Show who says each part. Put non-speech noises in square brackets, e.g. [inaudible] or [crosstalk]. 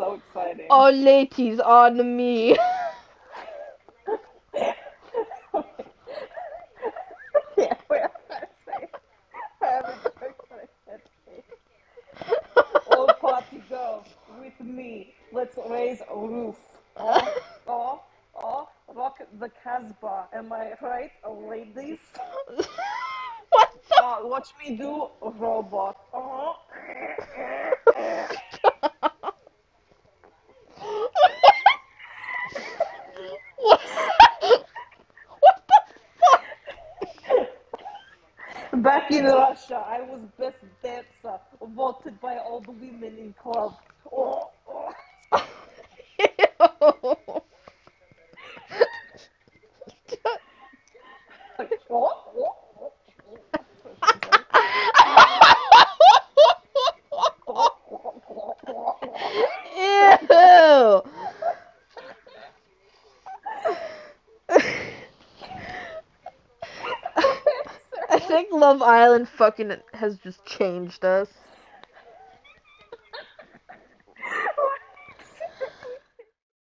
Speaker 1: so exciting.
Speaker 2: All ladies on me.
Speaker 1: yeah, wait, I'm trying to say. I have a joke that I can't say. All party go with me. Let's raise a roof. Oh, oh, oh, rock the Casbah. Am I right, ladies? [laughs]
Speaker 2: what the?
Speaker 1: Oh, watch me do robot. Oh.
Speaker 2: What? what the fuck?
Speaker 1: Back in Russia, I was best dancer, voted by all the women in club. Oh, oh.
Speaker 2: Ew.
Speaker 1: Like, oh, oh, oh,
Speaker 2: Ew. I think Love Island fucking has just changed us.